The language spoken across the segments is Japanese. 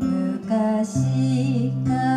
昔から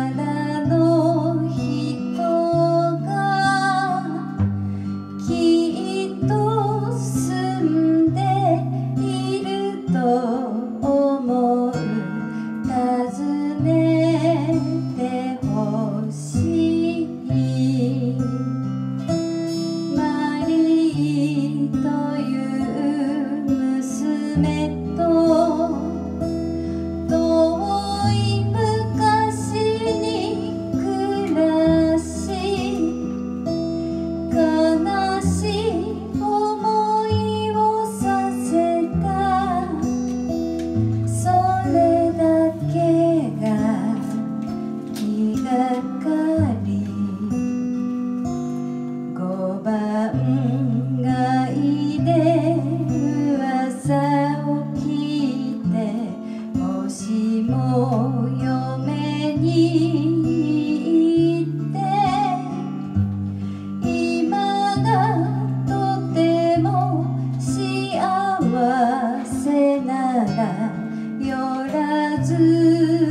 Ooh.